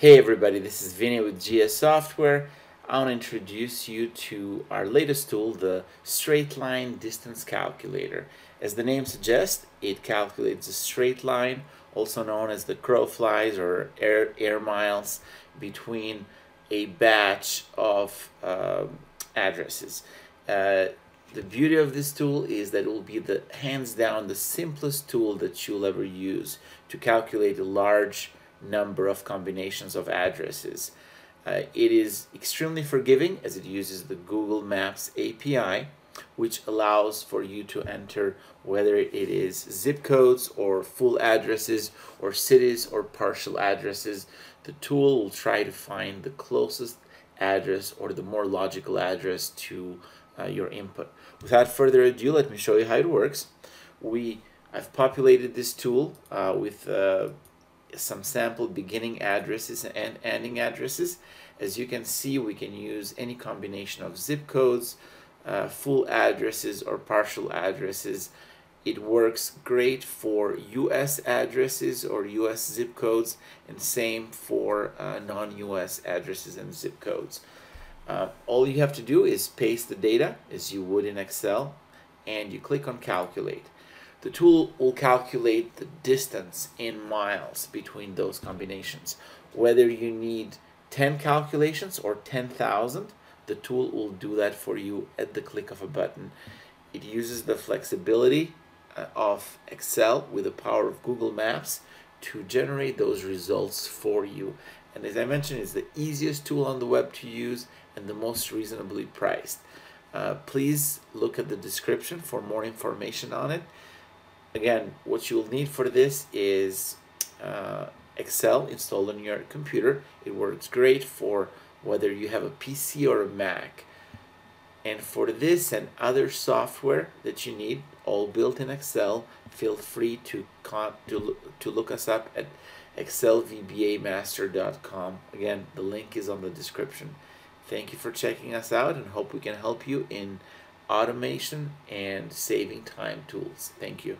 Hey everybody, this is Vinny with GS Software. I want to introduce you to our latest tool, the Straight Line Distance Calculator. As the name suggests, it calculates a straight line, also known as the crow flies or air, air miles, between a batch of uh, addresses. Uh, the beauty of this tool is that it will be the hands down the simplest tool that you'll ever use to calculate a large number of combinations of addresses. Uh, it is extremely forgiving as it uses the Google Maps API, which allows for you to enter whether it is zip codes or full addresses or cities or partial addresses. The tool will try to find the closest address or the more logical address to uh, your input. Without further ado, let me show you how it works. We I've populated this tool uh, with uh, some sample beginning addresses and ending addresses. As you can see, we can use any combination of zip codes, uh, full addresses, or partial addresses. It works great for US addresses or US zip codes, and same for uh, non-US addresses and zip codes. Uh, all you have to do is paste the data as you would in Excel, and you click on Calculate. The tool will calculate the distance in miles between those combinations. Whether you need 10 calculations or 10,000, the tool will do that for you at the click of a button. It uses the flexibility uh, of Excel with the power of Google Maps to generate those results for you. And as I mentioned, it's the easiest tool on the web to use and the most reasonably priced. Uh, please look at the description for more information on it again what you'll need for this is uh, Excel installed on your computer. It works great for whether you have a PC or a Mac. And for this and other software that you need all built in Excel feel free to to, to look us up at excelvbamaster.com again the link is on the description. Thank you for checking us out and hope we can help you in automation and saving time tools. Thank you